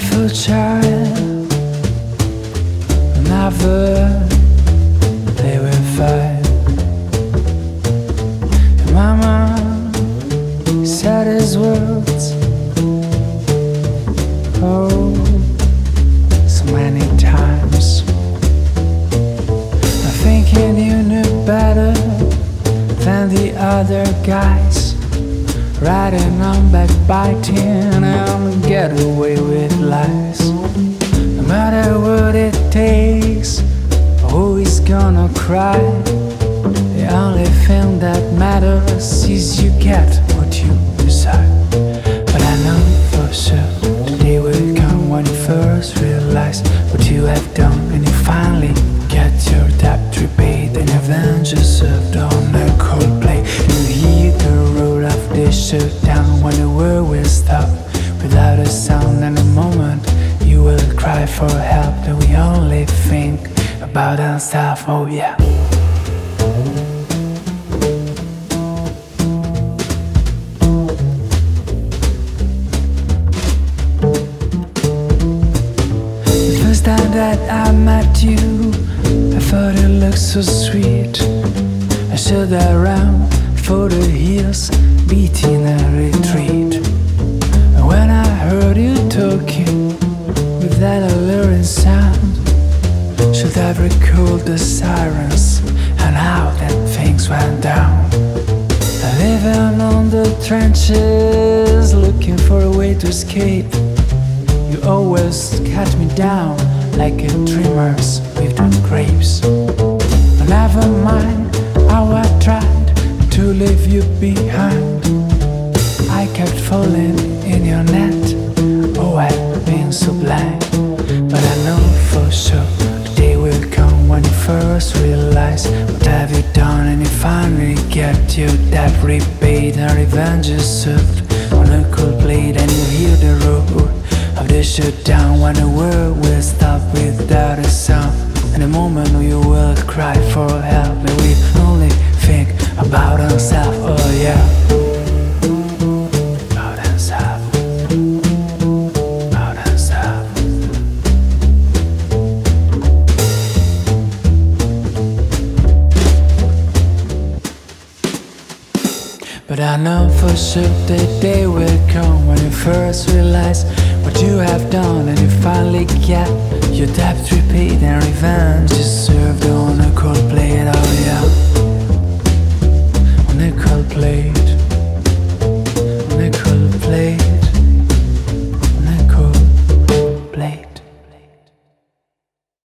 Never child, never they will fight. Your mama said his words, oh, so many times. I'm thinking you knew better than the other guys. Riding on backbiting and get away with lies. No matter what it takes, who is gonna cry? The only thing that matters is you get what you decide. But I know for sure the day will come when you first realize what you have done, shutdown when the world will stop without a sound. And a moment you will cry for help, then we only think about ourselves. Oh yeah. The first time that I met you, I thought it looked so sweet. I stood around for the hills, beating a that alluring sound, should have recalled the sirens and how that things went down. Living on the trenches, looking for a way to escape. You always cut me down like a dreamers with the grapes. Never mind how I tried to leave you behind. I kept falling in your net. Oh, I've so blind. But I know for sure the day will come when you first realize what have you done, and you finally get your debt repaid and revenge is served on a cold plate, and you hear the roar of the shutdown when the world will stop without a sound. And the moment you will cry for help, and we only think about ourselves. But I know for sure the day will come when you first realize what you have done and you finally get your debt repaid and revenge is served on a cold plate. Oh yeah,